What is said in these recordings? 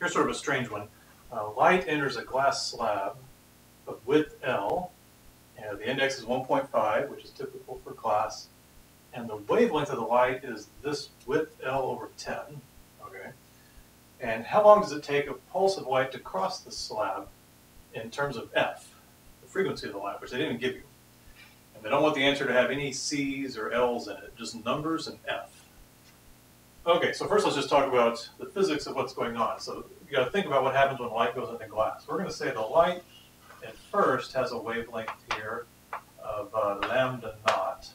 here's sort of a strange one. Uh, light enters a glass slab of width L, and the index is 1.5, which is typical for glass, and the wavelength of the light is this width L over 10. Okay. And how long does it take a pulse of light to cross the slab in terms of F, the frequency of the light, which they didn't give you? And they don't want the answer to have any C's or L's in it, just numbers and F. Okay, so first let's just talk about the physics of what's going on. So you got to think about what happens when light goes into glass. We're going to say the light at first has a wavelength here of uh, lambda naught.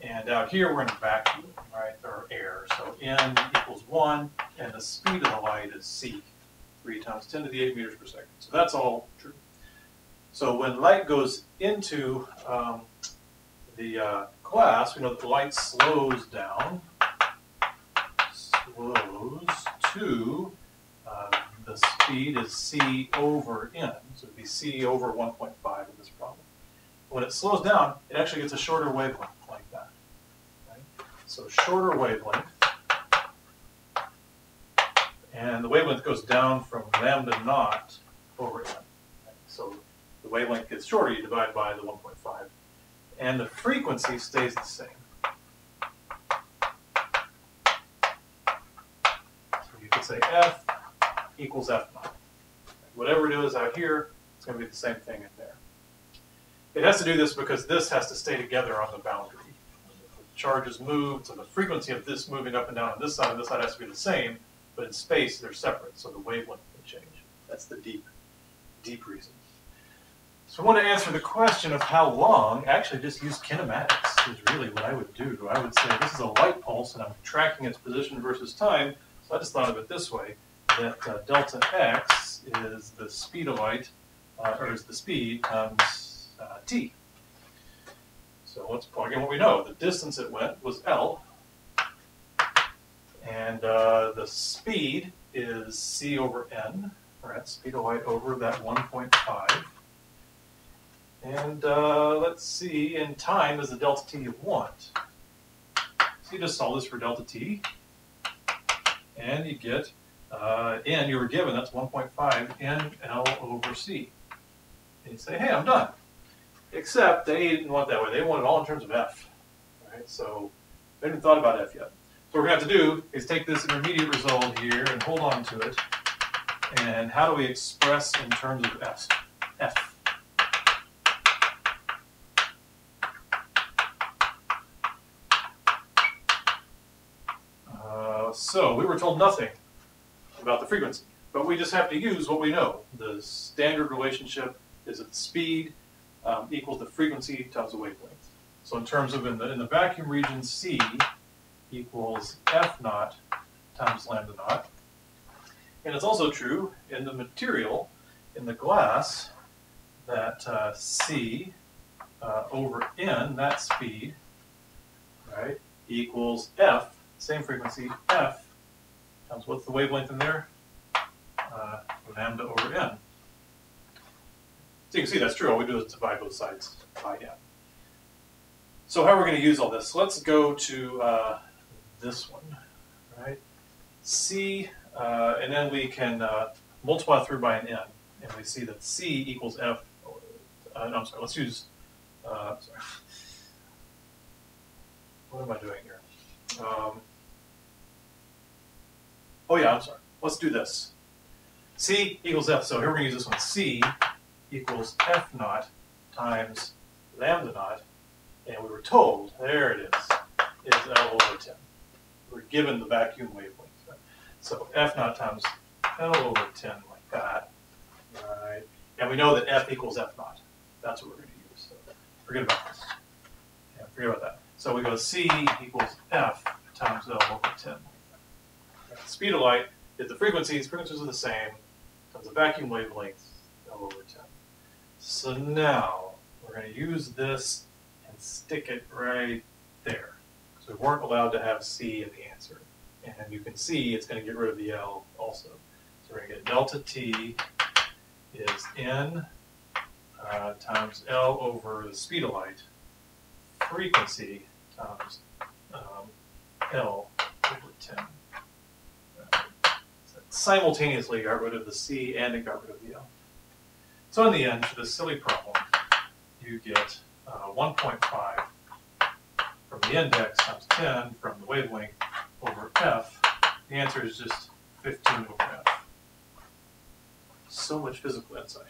And out here we're in a vacuum, right, or air. So n equals 1, and the speed of the light is c, 3 times 10 to the 8 meters per second. So that's all true. So when light goes into um, the uh, glass, we know that the light slows down slows to, uh, the speed is c over n, so it'd be c over 1.5 in this problem. When it slows down, it actually gets a shorter wavelength like that. So shorter wavelength, and the wavelength goes down from lambda naught over n. So the wavelength gets shorter, you divide by the 1.5, and the frequency stays the same. Say F equals F naught. Whatever it is out here, it's going to be the same thing in there. It has to do this because this has to stay together on the boundary. The charges move, so the frequency of this moving up and down on this side and this side has to be the same, but in space they're separate, so the wavelength can change. That's the deep, deep reason. So I want to answer the question of how long, actually just use kinematics is really what I would do. I would say this is a light pulse and I'm tracking its position versus time, I just thought of it this way, that uh, delta x is the speed of light, uh, or is the speed times uh, t. So let's plug in what we know. The distance it went was L, and uh, the speed is c over n, right? Speed of light over that 1.5. And uh, let's see, in time is the delta t you want. So you just solve this for delta t and you get uh, n you were given, that's 1.5 n L over C. And you say, hey, I'm done. Except they didn't want that way. They want it all in terms of F. Right? So they hadn't thought about F yet. So what we're going to have to do is take this intermediate result here and hold on to it. And how do we express in terms of F? F. so we were told nothing about the frequency, but we just have to use what we know. The standard relationship is that the speed um, equals the frequency times the wavelength. So in terms of in the, in the vacuum region, C equals F naught times lambda naught. And it's also true in the material, in the glass, that uh, C uh, over N, that speed, right, equals F same frequency, f, times what's the wavelength in there? Uh, lambda over n. So you can see that's true. All we do is divide both sides by n. So how are we going to use all this? Let's go to uh, this one, right? C, uh, and then we can uh, multiply through by an n, and we see that C equals F. Uh, no, I'm sorry. Let's use. Uh, sorry. What am I doing here? Um, Oh yeah, I'm sorry. Let's do this. C equals F. So here we're going to use this one. C equals F naught times lambda naught. And we were told, there it is, is L over 10. We're given the vacuum wavelength. So F naught times L over 10 like that. Right? And we know that F equals F naught. That's what we're going to use. So forget about this. Yeah, forget about that. So we go C equals F times L over 10 speed of light, if the frequencies, frequencies are the same, times the vacuum wavelength, L over 10. So now, we're going to use this and stick it right there. So we weren't allowed to have C in the answer. And you can see it's going to get rid of the L also. So we're going to get delta T is N uh, times L over the speed of light, frequency times um, L over 10. Simultaneously got rid of the C and it got rid of the L. So in the end, for this silly problem, you get uh, 1.5 from the index times 10 from the wavelength over F. The answer is just 15 over F. So much physical insight.